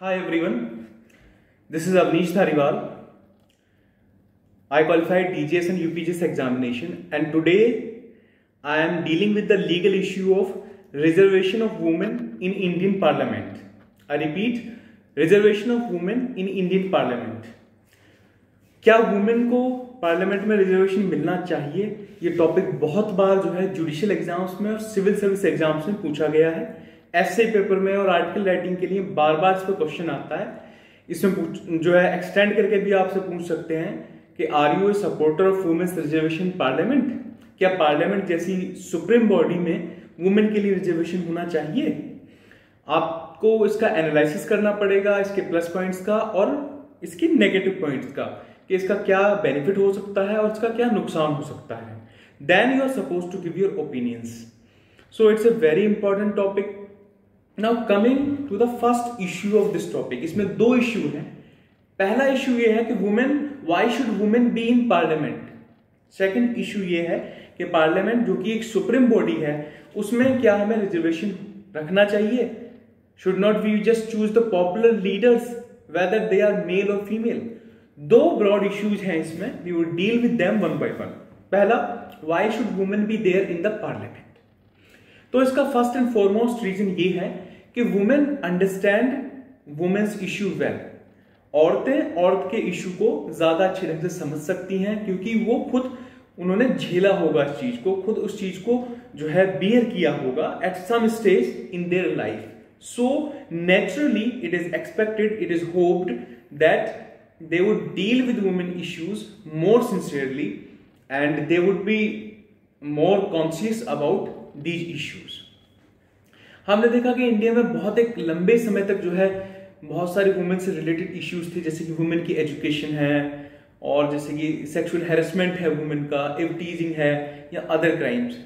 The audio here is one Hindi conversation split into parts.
Hi everyone, this is Avnish Dhariwal. I qualified DGS and UPGS examination and today I am dealing with the legal issue of reservation of women in Indian Parliament. I repeat, reservation of women in Indian Parliament. क्या वुमेन को पार्लियामेंट में रिजर्वेशन मिलना चाहिए ये टॉपिक बहुत बार जो है जुडिशियल एग्ज़ाम्स में और सिविल सर्विस एग्ज़ाम्स में पूछा गया है ऐसे पेपर में और आर्टिकल राइटिंग के लिए बार बार इस पर क्वेश्चन आता है। इसमें जो है एक्सटेंड करके भी आपसे पूछ सकते हैं कि are you a supporter of women's reservation parliament क्या पार्लियामेंट जैसी सुप्रीम बॉडी में वुमेन के लिए रिजर्वेशन होना चाहिए? आपको इसका एनालिसिस करना पड़ेगा, इसके प्लस पॉइंट्स का और इसके नेगेटिव पॉइंट्स का, कि इसका क्या बेनिफिट हो सकता है और इसका क्या नुकसान हो सकता है। Then you are suppose to give your opinions so it's a very important topic now coming to the first issue of this topic इसमें दो इश्यू हैं। पहला इश्यू ये है कि women why should women be in parliament second issue ये है कि पार्लियामेंट जो कि एक सुप्रीम बॉडी है, उसमें क्या हमें रिजर्वेशन रखना चाहिए? Should not we just choose the popular leaders whether they are male और फीमेल दो ब्रॉड इश्यूज़ हैं इसमें। We would deal with them one by one पहला why should women be there in the parliament तो इसका फ़र्स्ट एंड फॉरमोस्ट रीजन ये है कि women understand women's issue well औरतें औरत के इश्यू को ज़्यादा अच्छे ढंग से समझ सकती हैं, क्योंकि वो खुद, उन्होंने झेला होगा इस चीज़ को, खुद उस चीज़ को जो है बियर किया होगा at some stage in their life so naturally it is expected it is hoped that they would deal with women issues more sincerely and they would be more conscious about these issues. हमने देखा कि इंडिया में बहुत एक लंबे समय तक जो है, बहुत सारे वुमेन से रिलेटेड इश्यूज़ थे, जैसे कि वुमेन की एजुकेशन है, और जैसे कि सेक्सुअल हेरसमेंट है वुमेन का टीजिंग है, या अदर क्राइम्स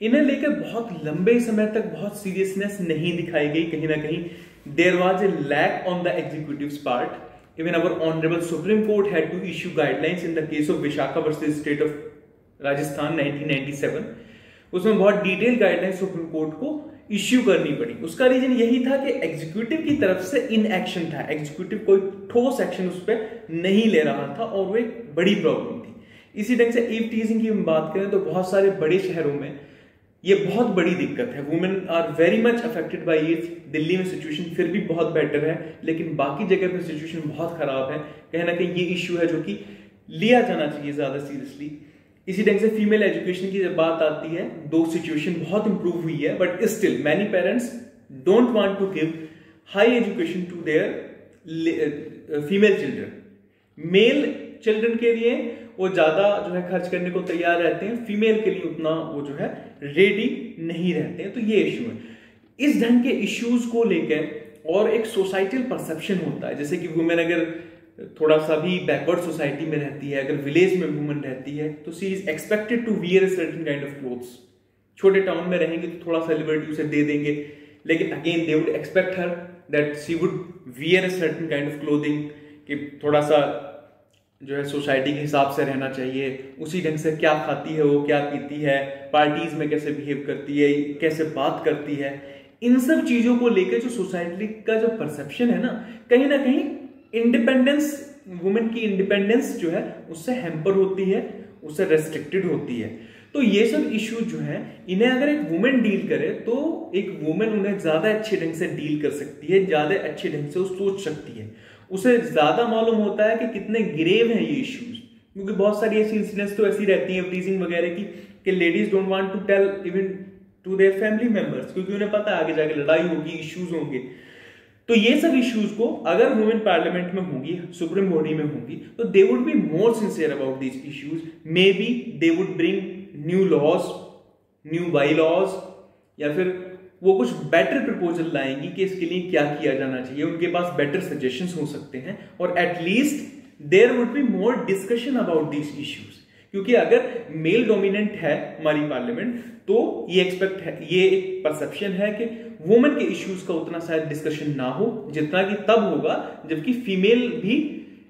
इन्हें लेकर बहुत लंबे समय तक बहुत सीरियसनेस नहीं दिखाई गई कहीं ना कहीं. There was a lack on the executive part even our honourable supreme court had to issue guidelines in the case of Vishaka versus State of Rajasthan 1997. उसमें बहुत डिटेल गाइडलाइंस सुप्रीम कोर्ट को इश्यू करनी पड़ी। उसका रीजन यही था कि एग्जीक्यूटिव की तरफ़ से इन एक्शन था। एग्जीक्यूटिव कोई ठोस एक्शन उस पर नहीं ले रहा था और वो एक बड़ी प्रॉब्लम थी। इसी ढंग से ईव टीजिंग की हम बात करें तो बहुत सारे बड़े शहरों में ये बहुत बड़ी दिक्कत है। Women are very much affected by it Delhi में सिचुएशन फिर भी बहुत बेटर है, लेकिन बाकी जगह पर सिचुएशन बहुत खराब है। कहीं ना कहीं ये इश्यू है जो कि लिया जाना चाहिए ज़्यादा सीरियसली इसी ढंग से फीमेल एजुकेशन की जब बात आती है, दो सिचुएशन बहुत इंप्रूव हुई है but still many parents don't want to give high education to their female children male children के लिए वो ज़्यादा जो है खर्च करने को तैयार रहते हैं फीमेल के लिए उतना वो जो है रेडी नहीं रहते हैं। तो ये इश्यू है। इस ढंग के इश्यूज़ को लेकर और एक सोसाइटल परसेप्शन होता है। जैसे कि वुमेन अगर थोड़ा सा भी बैकवर्ड सोसाइटी में रहती है, अगर विलेज में वुमेन रहती है तो she is expected to wear certain kind of clothes छोटे टाउन में रहेंगे तो थोड़ा सा लिबर्टी उसे दे देंगे, लेकिन again they would expect her that she would wear certain kind of clothing कि थोड़ा सा जो है सोसाइटी के हिसाब से रहना चाहिए, उसी ढंग से क्या खाती है वो, क्या पीती है पार्टीज़ में कैसे बिहेव करती है, कैसे बात करती है। इन सब चीज़ों को लेकर जो सोसाइटी का जो परसेप्शन है ना, कहीं ना कहीं इंडिपेंडेंस वुमेन की इंडिपेंडेंस जो है, उससे हेम्पर होती है, उससे रेस्ट्रिक्टेड होती है। तो ये सब इश्यू जो है, इन्हें अगर एक वुमेन डील करे तो एक वुमेन उन्हें ज़्यादा अच्छे ढंग से डील कर सकती है, ज़्यादा अच्छे ढंग से वो सोच सकती है। उसे ज़्यादा मालूम होता है कि कितने ग्रेव हैं ये इश्यूज़ क्योंकि बहुत सारी ऐसी इंसिडेंट्स तो ऐसी रहती हैं टीजिंग वगैरह की, कि ladies don't want to tell even to their family members क्योंकि उन्हें पता है आगे जाके लड़ाई होगी इश्यूज़ होंगे। तो ये सब इश्यूज़ को अगर वुमेन पार्लियामेंट में होंगी, सुप्रीम बॉडी में होंगी तो they would be more sincere about these issues maybe they would bring new laws new bylaws या फिर वो कुछ बेटर प्रपोजल लाएँगी कि इसके लिए क्या किया जाना चाहिए। उनके पास बेटर सजेशन हो सकते हैं। और at least there would be more discussion about these issues क्योंकि अगर मेल डोमिनेंट है हमारी पार्लियामेंट तो ये एक्सपेक्ट है, ये एक परसेप्शन है कि वुमेन के इश्यूज़ का उतना शायद डिस्कशन ना हो, जितना कि तब होगा जबकि फीमेल भी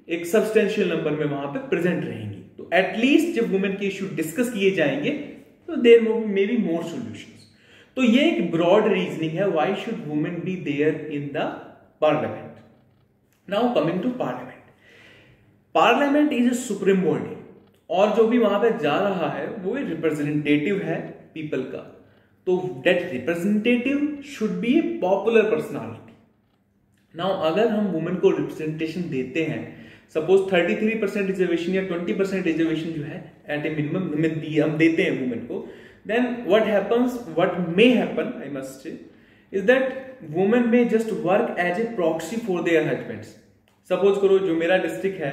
एक सब्सटेंशियल नंबर में वहाँ पे प्रेजेंट रहेंगी। तो एटलीस्ट जब वुमेन के इश्यू डिस्कस किए जाएँगे तो देर मे बी मोर सोल्यूशन तो ये एक ब्रॉड रीजनिंग है why should women be there in the parliament now coming to parliament parliament is a supreme body और जो भी वहाँ पे जा रहा है, वो रिप्रेजेंटेटिव है पीपल का। तो that representative should be a popular personality now अगर हम वुमेन को रिप्रेजेंटेशन देते हैं सपोज़ 33 परसेंट रिजर्वेशन या 20 परसेंट रिजर्वेशन जो है एट ए मिनिमम हम देते हैं वुमेन को then what happens what may happen I must is that women may just work as a proxy for their husbands suppose करो जो मेरा डिस्ट्रिक्ट है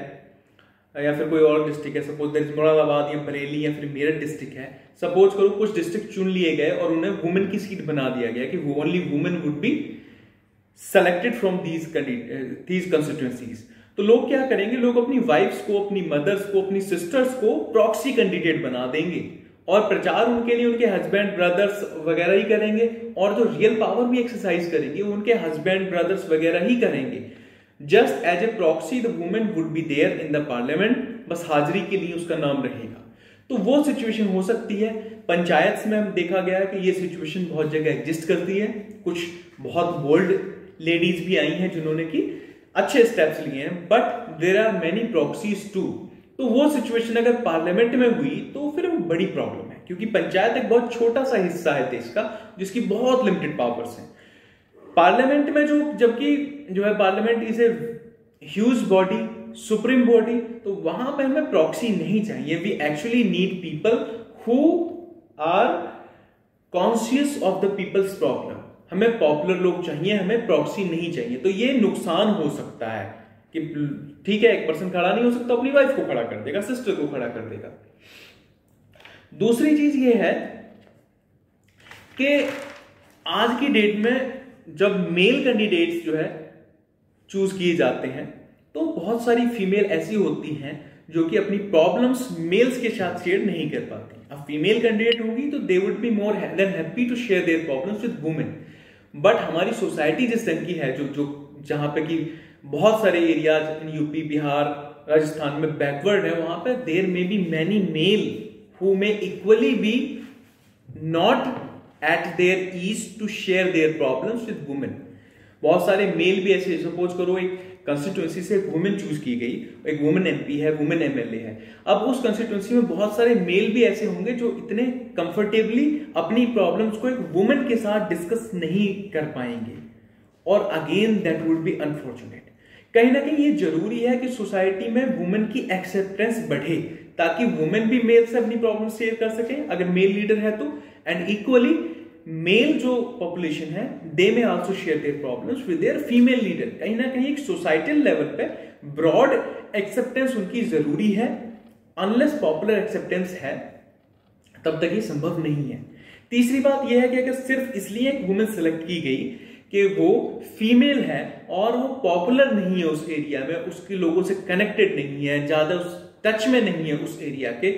या फिर कोई और डिस्ट्रिक्ट है सपोज़ दर मुरादाबाद या बरेली या फिर मेरठ डिस्ट्रिक्ट है सपोज़ करो कुछ डिस्ट्रिक्ट चुन लिए गए और उन्हें वुमेन की सीट बना दिया गया कि only women would be selected from these these constituencies तो लोग क्या करेंगे? लोग अपनी वाइफ्स को, अपनी मदर्स को, अपनी सिस्टर्स को प्रॉक्सी कैंडिडेट बना देंगे और प्रचार उनके लिए उनके हस्बैंड ब्रदर्स वगैरह ही करेंगे और जो रियल पावर भी एक्सरसाइज करेंगे उनके हस्बैंड ब्रदर्स वगैरह ही करेंगे। Just as a proxy the women would be there in the parliament बस हाजिरी के लिए उसका नाम रहेगा। तो वो सिचुएशन हो सकती है। पंचायत में हम देखा गया है कि ये सिचुएशन बहुत जगह एग्जिस्ट करती है। कुछ बहुत बोल्ड लेडीज़ भी आई हैं जिन्होंने की अच्छे स्टेप्स लिए हैं। But there are many proxies too तो वो सिचुएशन अगर पार्लियामेंट में हुई तो फिर वो बड़ी प्रॉब्लम है। क्योंकि पंचायत एक बहुत छोटा सा हिस्सा है देश का, जिसकी बहुत लिमिटेड पावर्स हैं। पार्लियामेंट में जो, जबकि जो है parliament is a huge body supreme body तो वहाँ पर हमें प्रॉक्सी नहीं चाहिए। We actually need people who are conscious of the people's problem हमें पॉपुलर लोग चाहिए, हमें प्रॉक्सी नहीं चाहिए। तो ये नुकसान हो सकता है कि ठीक है, एक पर्सन खड़ा नहीं हो सकता, अपनी वाइफ को खड़ा कर देगा सिस्टर को खड़ा कर देगा। दूसरी चीज़ ये है कि आज की डेट में जब मेल कैंडिडेट्स जो है चूज़ किए जाते हैं तो बहुत सारी फीमेल ऐसी होती हैं जो कि अपनी प्रॉब्लम्स मेल्स के साथ शेयर नहीं कर पाती। अब फीमेल कैंडिडेट होगी तो they would be more than happy to share their problems with women but हमारी सोसाइटी जिस तरह की है, जो जो, जहाँ पे कि बहुत सारे areas in UP Bihar, Rajasthan में बैकवर्ड है, वहाँ पर there may be many male who may equally be not at there is to share their problems with women बहुत सारे मेल भी ऐसे सपोज़ करो एक कंस्टिट्यूंसी से वुमेन चूज़ की गई, एक वुमेन एमपी है वुमेन एमएलए है। अब उस कंस्टिट्यूंसी में बहुत सारे मेल भी ऐसे होंगे जो इतने कंफर्टेबली अपनी प्रॉब्लम्स को एक वुमेन के साथ डिस्कस नहीं कर पाएँगे। और again that would be unfortunate कहीं ना कहीं ये ज़रूरी है कि सोसाइटी में वुमेन की एक्सेप्टेंस बढ़े, ताकि वुमेन भी मेल से अपनी प्रॉब्लम शेयर कर सके। अगर मेल लीडर है तो एंड इक्वली मेल जो पॉपुलेशन है they may also share their problems with their female leader कहीं ना कहीं एक सोसाइटल लेवल पे ब्रॉड एक्सेप्टेंस उनकी ज़रूरी है। अनलेस पॉपुलर एक्सेप्टेंस है, तब तक ये संभव नहीं है। तीसरी बात यह है कि अगर सिर्फ़ इसलिए एक वुमेन सेलेक्ट की गई कि वो फीमेल है और वो पॉपुलर नहीं है उस एरिया में, उसके लोगों से कनेक्टेड नहीं है, ज़्यादा उस टच में नहीं है उस एरिया के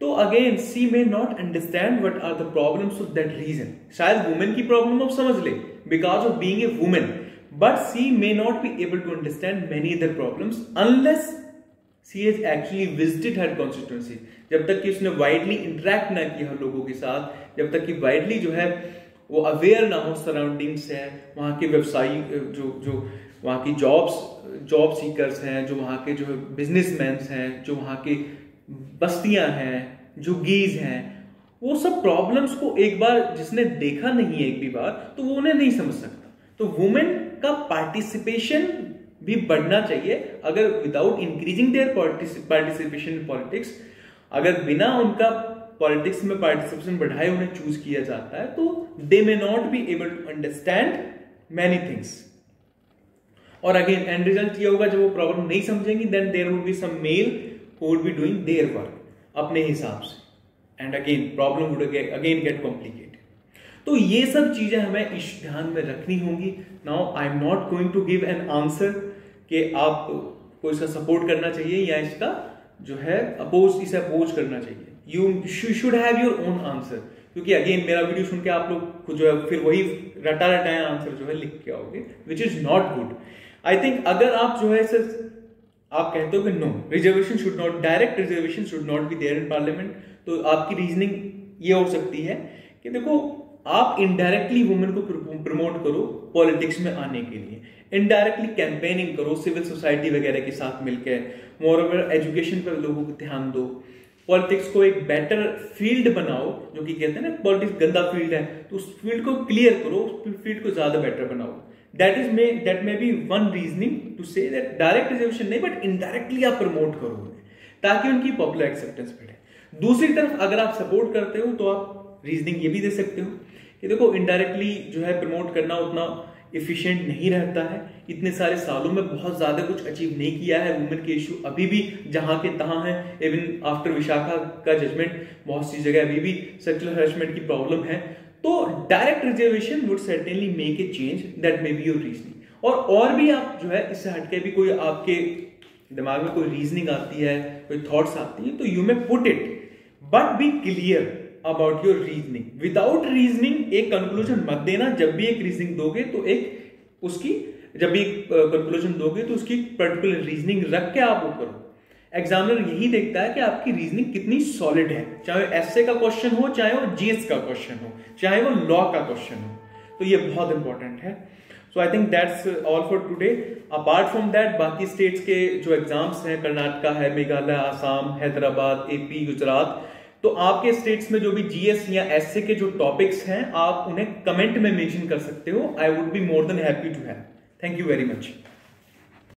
तो again she may not understand what are the problems of that region शायद वुमेन की प्रॉब्लम आप समझ ले because of being a women but she may not be able to understand many other problems unless she has actually visited her constituency जब तक कि उसने वाइडली इंटरेक्ट ना किया लोगों के साथ, जब तक कि वाइडली जो है, वो अवेयर ना हो सराउंडिंग्स है, वहाँ के व्यवसायी, जो जो वहाँ की जॉब्स जॉब सीकर्स हैं, जो वहाँ के जो है बिजनेसमैन हैं, जो वहाँ के बस्तियाँ हैं झुग्गीज हैं, वो सब प्रॉब्लम्स को एक बार जिसने देखा नहीं है एक भी बार तो वो उन्हें नहीं समझ सकता। तो वुमेन का पार्टिसिपेशन भी बढ़ना चाहिए। अगर without increasing their participation in politics अगर बिना उनका पॉलिटिक्स में पार्टिसिपेशन बढ़ाए उन्हें चूज़ किया जाता है तो they may not be able to understand many things और अगेन एंड रिज़ल्ट ये होगा, जब वो प्रॉब्लम नहीं समझेंगी then there would be some male would be doing their work, अपने हिसाब से. And again problem would again get complicated तो ये सब चीज़ें हमें इस ध्यान में रखनी होंगी. Now I am not going to give an answer कि आप को इसका सपोर्ट करना चाहिए या इसका जो है अपोज इसे अपोज करना चाहिए. You should have your own answer क्योंकि अगेन मेरा वीडियो सुन के आप लोग जो है, फिर वही रटा रटाया आंसर जो है लिख के आओगे which is not good I think अगर आप जो है आप कहते हो कि no reservation should not direct reservation should not be there in parliament तो आपकी रीजनिंग ये हो सकती है कि देखो, आप इनडायरेक्टली वुमेन को प्रमोट करो पॉलिटिक्स में आने के लिए। इनडायरेक्टली कैंपेनिंग करो सिविल सोसाइटी वगैरह के साथ मिलकर मोर ओवर एजुकेशन पर लोगों को ध्यान दो। पॉलिटिक्स को एक बेटर फ़ील्ड बनाओ, जो कि कहते हैं ना पॉलिटिक्स गंदा फ़ील्ड है तो उस फ़ील्ड को क्लियर करो, उस फ़ील्ड को ज़्यादा बेटर बनाओ। That is may that may be one reasoning to say that direct reservation नहीं बट इनडायरेक्टली आप प्रमोट करो उन्हें ताकि उनकी पॉपुलर एक्सेप्टेंस बढ़े। दूसरी तरफ़ अगर आप सपोर्ट करते हो तो आप रीजनिंग ये भी दे सकते हो कि देखो इनडायरेक्टली जो है प्रमोट करना उतना इफिशियंट नहीं रहता है। इतने सारे सालों में बहुत ज़्यादा कुछ अचीव नहीं किया है वुमेन के इशू अभी भी जहाँ के तहां है इवन आफ्टर विशाखा का जजमेंट बहुत सी जगह अभी भी सेक्सुअल हरेसमेंट की प्रॉब्लम है। तो direct reservation would certainly make a change that may be your reasoning और और भी आप जो है, इससे हटके भी कोई आपके दिमाग में कोई रीजनिंग आती है, कोई थॉट्स आती है तो you may put it but be clear about your reasoning without reasoning एक कंक्लूजन मत देना। जब भी एक रीजनिंग दोगे तो एक उसकी, जब भी कंक्लूजन दोगे तो उसकी पर्टिकुलर रीजनिंग रख के आप वो करो। एग्जामिनर यही देखता है कि आपकी रीजनिंग कितनी सॉलिड है। चाहे एसए का क्वेश्चन हो, चाहे वो जीएस का क्वेश्चन हो, चाहे वो लॉ का क्वेश्चन हो। तो ये बहुत इंपॉर्टेंट है। So I think that's all for today apart from that बाकी स्टेट्स के जो एग्ज़ाम्स हैं कर्नाटका है मेघालय आसाम हैदराबाद एपी गुजरात तो आपके स्टेट्स में जो भी जीएस या एसए के जो टॉपिक्स हैं, आप उन्हें कमेंट में मेंशन कर सकते हो। I would be more than happy to have thank you very much